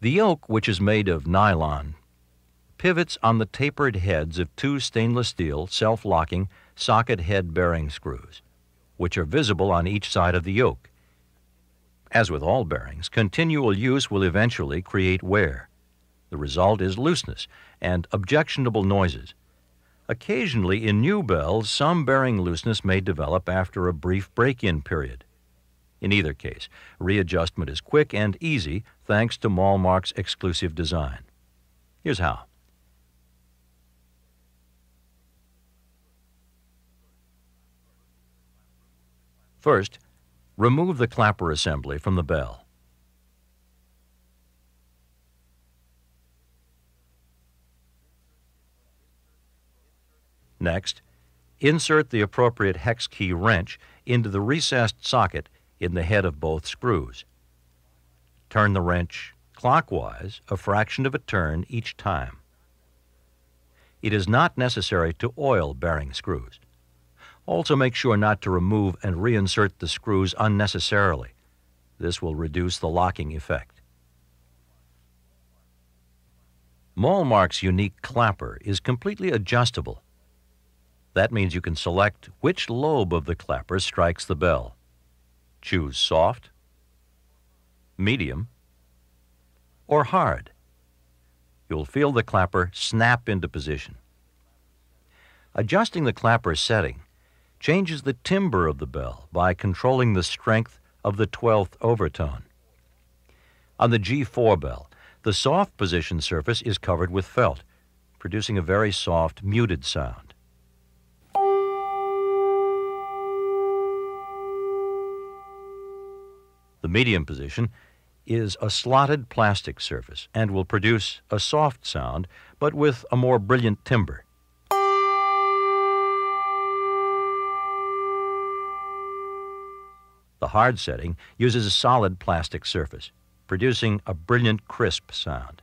The yoke, which is made of nylon, pivots on the tapered heads of two stainless steel, self locking, socket head bearing screws, which are visible on each side of the yoke. As with all bearings, continual use will eventually create wear. The result is looseness and objectionable noises. Occasionally, in new bells, some bearing looseness may develop after a brief break in period. In either case, readjustment is quick and easy thanks to Malmark's exclusive design. Here's how. First, remove the clapper assembly from the bell. Next, insert the appropriate hex key wrench into the recessed socket in the head of both screws. Turn the wrench clockwise a fraction of a turn each time. It is not necessary to oil bearing screws. Also make sure not to remove and reinsert the screws unnecessarily. This will reduce the locking effect. Malmark's unique clapper is completely adjustable. That means you can select which lobe of the clapper strikes the bell. Choose soft, medium, or hard. You'll feel the clapper snap into position. Adjusting the clapper setting changes the timbre of the bell by controlling the strength of the 12th overtone. On the G4 bell, the soft position surface is covered with felt, producing a very soft, muted sound. The medium position is a slotted plastic surface and will produce a soft sound, but with a more brilliant timbre. The hard setting uses a solid plastic surface, producing a brilliant, crisp sound.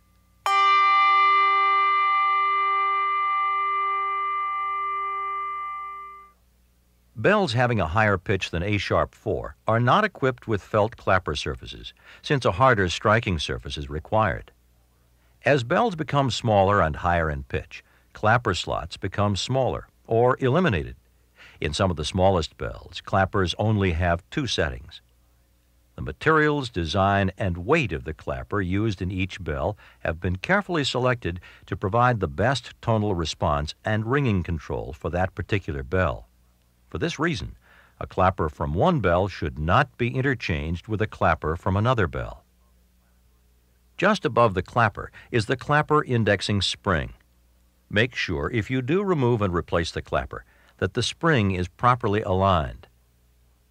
Bells having a higher pitch than A sharp 4 are not equipped with felt clapper surfaces, since a harder striking surface is required. As bells become smaller and higher in pitch, clapper slots become smaller or eliminated. In some of the smallest bells, clappers only have two settings. The materials, design, and weight of the clapper used in each bell have been carefully selected to provide the best tonal response and ringing control for that particular bell. For this reason, a clapper from one bell should not be interchanged with a clapper from another bell. Just above the clapper is the clapper indexing spring. Make sure, if you do remove and replace the clapper, that the spring is properly aligned.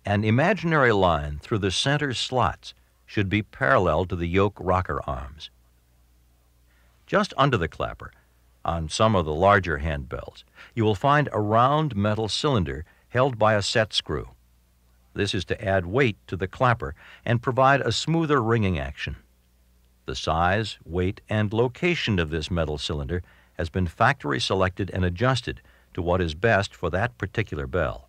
An imaginary line through the center slots should be parallel to the yoke rocker arms. Just under the clapper, on some of the larger handbells, you will find a round metal cylinder held by a set screw. This is to add weight to the clapper and provide a smoother ringing action. The size, weight, and location of this metal cylinder has been factory selected and adjusted to what is best for that particular bell.